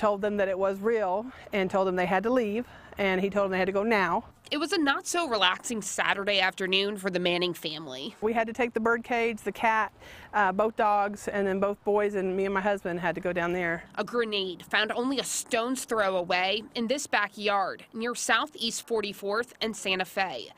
told them that it was real and told them they had to leave, and he told them they had to go now. It was a not so relaxing Saturday afternoon for the Manning family. We had to take the bird cage, the cat, uh, both dogs, and then both boys and me and my husband had to go down there. A grenade found only a stone's throw away in this backyard near Southeast 44th and Santa Fe.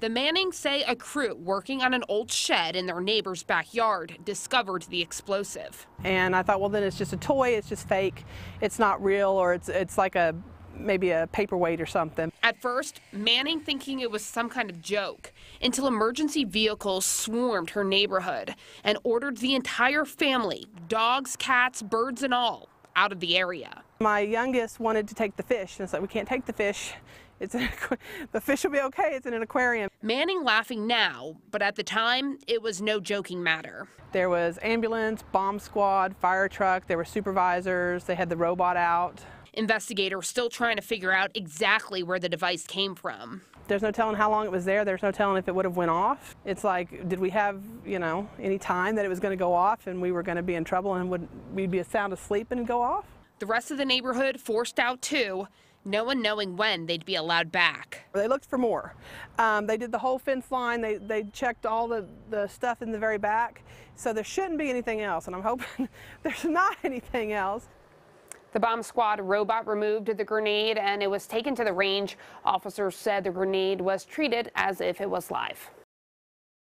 The Mannings say a crew working on an old shed in their neighbor's backyard discovered the explosive. And I thought, well, then it's just a toy, it's just fake, it's not real, or it's, it's like a maybe a paperweight or something. At first, Manning thinking it was some kind of joke until emergency vehicles swarmed her neighborhood and ordered the entire family, dogs, cats, birds, and all, out of the area. My youngest wanted to take the fish, and it's like, we can't take the fish. It's an, the fish will be okay. It's in an aquarium. Manning laughing now, but at the time, it was no joking matter. There was ambulance, bomb squad, fire truck. There were supervisors. They had the robot out. Investigators still trying to figure out exactly where the device came from. There's no telling how long it was there. There's no telling if it would have went off. It's like, did we have, you know, any time that it was going to go off and we were going to be in trouble and would we be a sound asleep and go off? The rest of the neighborhood forced out too no one knowing when they'd be allowed back. They looked for more. Um, they did the whole fence line. They, they checked all the, the stuff in the very back. So there shouldn't be anything else, and I'm hoping there's not anything else. The bomb squad robot removed the grenade and it was taken to the range. Officers said the grenade was treated as if it was live.